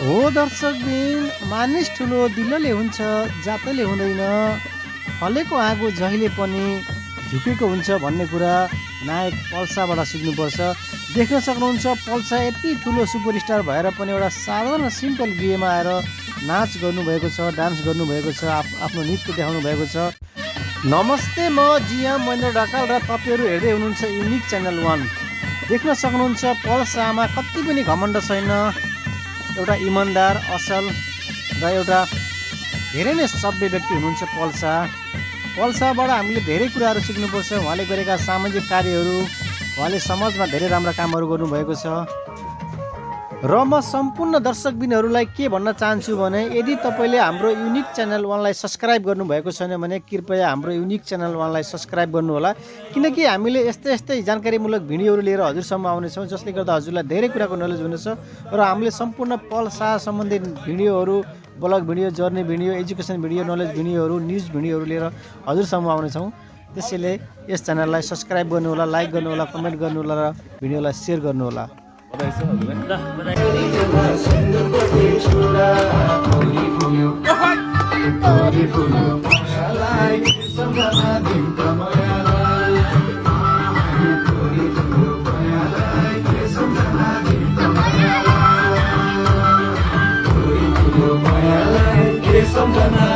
हो दर्शकबिन मानिस ठुलो दिलले हुन्छ जातले हुँदैन। फलेको आगो जहिले पनि झुकेको हुन्छ भन्ने कुरा नायक पल्साबाट सिक्नुपर्छ। देख्न सक्नुहुन्छ पल्सा यति ठुलो सुपरस्टार भएर पनि एउटा साधारण सिम्पल बिहेमा आएर नाच गर्नुभएको छ डान्स गर्नुभएको छ आफ- आफ्नो नृत्य देखाउनु भएको छ। नमस्ते म जिएम महेन्द्र ढकाल र तपाईँहरू हेर्दै हुनुहुन्छ युनिक च्यानल वान। देख्न सक्नुहुन्छ पल्सामा कति पनि घमण्ड छैन। एउटा इमान्दार असल र एउटा धेरै नै सभ्य व्यक्ति हुनुहुन्छ पल्सा। पल्साबाट हामीले धेरै कुराहरू सिक्नुपर्छ। उहाँले गरेका सामाजिक कार्यहरू उहाँले समाजमा धेरै राम्रा कामहरू गर्नुभएको छ। र म सम्पूर्ण दर्शकबिनहरूलाई के भन्न चाहन्छु भने यदि तपाईँले हाम्रो युनिक च्यानल वानलाई सब्सक्राइब गर्नुभएको छैन भने कृपया हाम्रो युनिक च्यानल वानलाई सब्सक्राइब गर्नुहोला। किनकि हामीले यस्तै यस्तै जानकारीमूलक भिडियोहरू लिएर हजुरसम्म आउनेछौँ जसले गर्दा हजुरलाई धेरै कुराको नलेज हुनेछ र हामीले सम्पूर्ण पल्सा सम्बन्धित भिडियोहरू blog video journey video education video knowledge भिडियोहरू न्युज भिडियोहरू लिएर हजुरसम्म आउनेछौँ। त्यसैले यस च्यानललाई सब्सक्राइब गर्नुहोला लाइक गर्नुहोला कमेन्ट गर्नुहोला र भिडियोलाई सेयर गर्नुहोला। सम्झना